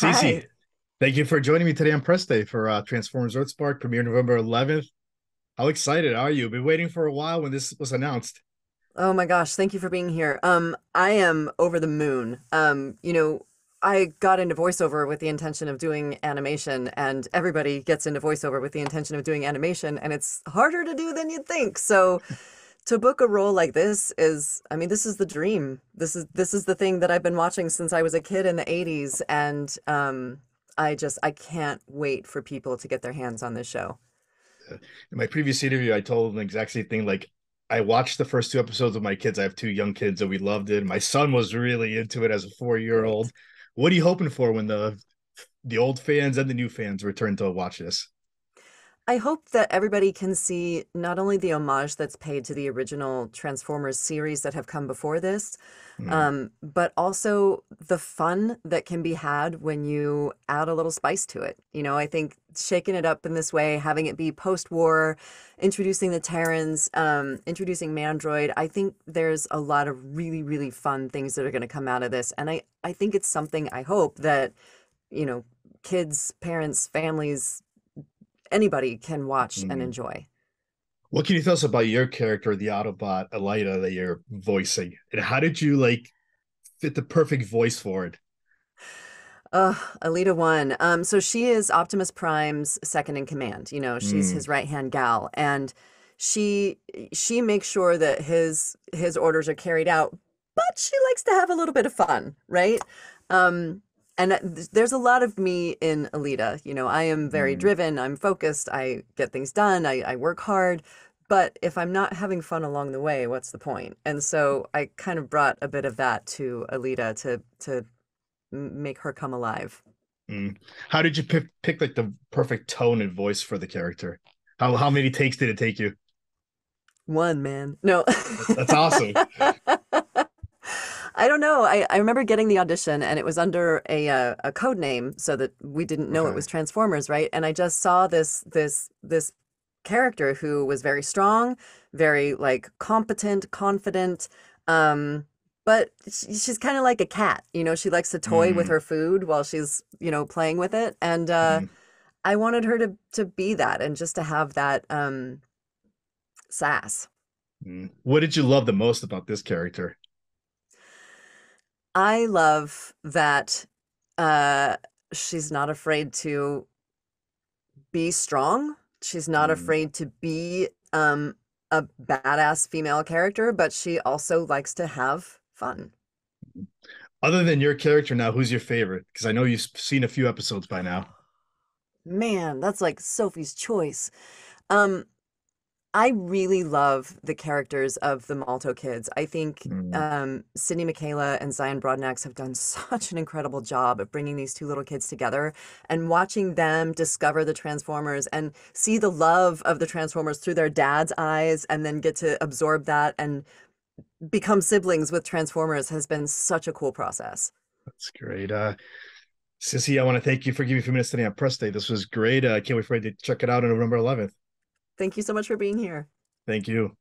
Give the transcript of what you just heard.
Cissy, thank you for joining me today on Press Day for uh, Transformers Earthspark, premiere November 11th. How excited are you? Been waiting for a while when this was announced. Oh my gosh, thank you for being here. Um, I am over the moon. Um, you know, I got into voiceover with the intention of doing animation, and everybody gets into voiceover with the intention of doing animation, and it's harder to do than you'd think. So to book a role like this is I mean, this is the dream. This is this is the thing that I've been watching since I was a kid in the 80s and um I just I can't wait for people to get their hands on this show. In my previous interview, I told them the exact same thing. Like I watched the first two episodes with my kids. I have two young kids and we loved it. My son was really into it as a four-year-old. What are you hoping for when the the old fans and the new fans return to watch this? I hope that everybody can see not only the homage that's paid to the original Transformers series that have come before this, mm. um, but also the fun that can be had when you add a little spice to it. You know, I think shaking it up in this way, having it be post war, introducing the Terrans, um, introducing Mandroid, I think there's a lot of really, really fun things that are going to come out of this. And I, I think it's something I hope that, you know, kids, parents, families, anybody can watch mm-hmm. and enjoy. What can you tell us about your character, the Autobot Elita, that you're voicing, and how did you like fit the perfect voice for it? Uh, Elita one. Um, so she is Optimus Prime's second in command. You know, she's mm. his right hand gal, and she she makes sure that his his orders are carried out. But she likes to have a little bit of fun, right? Um, and there's a lot of me in Elita. You know, I am very mm. driven. I'm focused. I get things done. I, I work hard. But if I'm not having fun along the way, what's the point? And so I kind of brought a bit of that to Elita to to make her come alive. Mm. How did you pick, pick like the perfect tone and voice for the character? How how many takes did it take you? One man. No. That's awesome. I don't know. I, I remember getting the audition and it was under a uh, a code name so that we didn't know okay. it was Transformers, right? And I just saw this this this character who was very strong, very like competent, confident, um but she's kind of like a cat, you know, she likes to toy mm. with her food while she's, you know, playing with it and uh mm. I wanted her to to be that and just to have that um sass. Mm. What did you love the most about this character? I love that uh, she's not afraid to be strong. She's not mm. afraid to be um, a badass female character, but she also likes to have fun. Other than your character now, who's your favorite? Because I know you've seen a few episodes by now. Man, that's like Sophie's choice. Um, I really love the characters of the Malto kids. I think mm. um, Sydney Mikayla and Zion Broadnax have done such an incredible job of bringing these two little kids together and watching them discover the Transformers and see the love of the Transformers through their dad's eyes and then get to absorb that and become siblings with Transformers has been such a cool process. That's great. Uh, Cissy, I want to thank you for giving me a few minutes today on press day. This was great. I uh, can't wait for you to check it out on November 11th. Thank you so much for being here. Thank you.